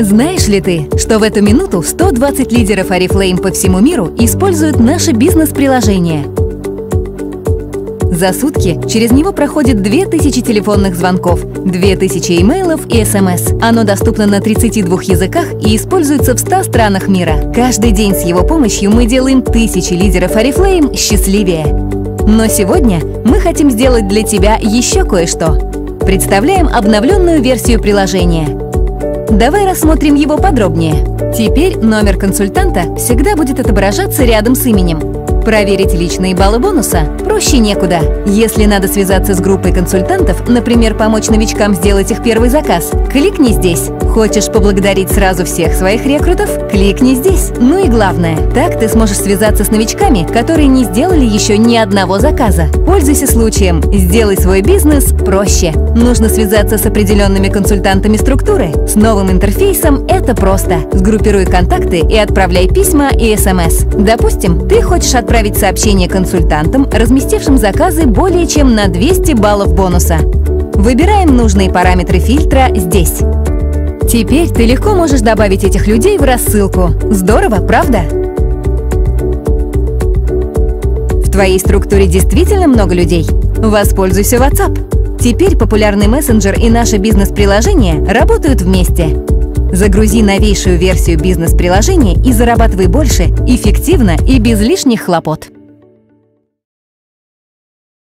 Знаешь ли ты, что в эту минуту 120 лидеров Oriflame по всему миру используют наше бизнес-приложение? За сутки через него проходит 2000 телефонных звонков, 2000 имейлов и смс. Оно доступно на 32 языках и используется в 100 странах мира. Каждый день с его помощью мы делаем тысячи лидеров Oriflame счастливее. Но сегодня мы хотим сделать для тебя еще кое-что. Представляем обновленную версию приложения – Давай рассмотрим его подробнее. Теперь номер консультанта всегда будет отображаться рядом с именем. Проверить личные баллы бонуса проще некуда. Если надо связаться с группой консультантов, например, помочь новичкам сделать их первый заказ, кликни здесь. Хочешь поблагодарить сразу всех своих рекрутов? Кликни здесь. Ну и главное, так ты сможешь связаться с новичками, которые не сделали еще ни одного заказа. Пользуйся случаем. Сделай свой бизнес проще. Нужно связаться с определенными консультантами структуры. С новым интерфейсом это просто. Сгруппируй контакты и отправляй письма и смс. Допустим, ты хочешь отправить отправить сообщение консультантам, разместившим заказы более чем на 200 баллов бонуса. Выбираем нужные параметры фильтра здесь. Теперь ты легко можешь добавить этих людей в рассылку. Здорово, правда? В твоей структуре действительно много людей? Воспользуйся WhatsApp. Теперь популярный мессенджер и наше бизнес-приложение работают вместе. Загрузи новейшую версию бизнес-приложения и зарабатывай больше, эффективно и без лишних хлопот.